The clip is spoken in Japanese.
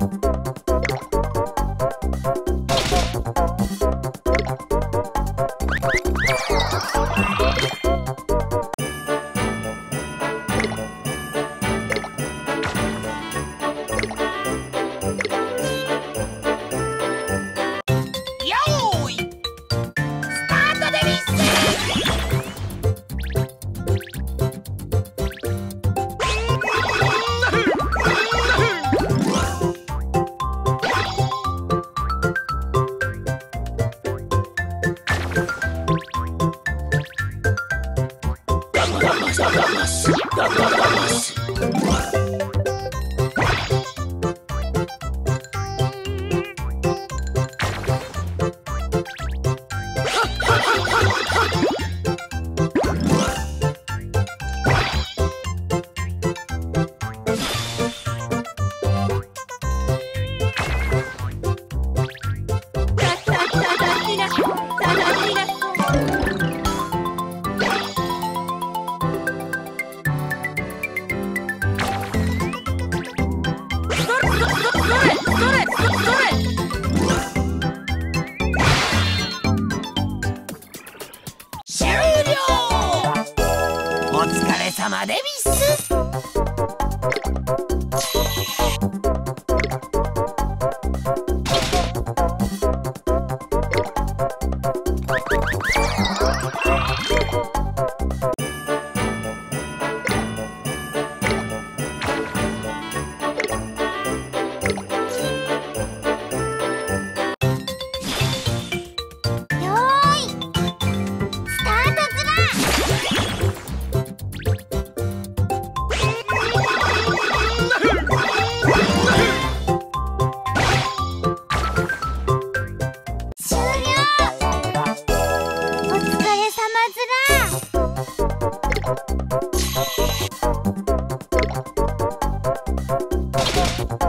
you 疲れ様でうぃす you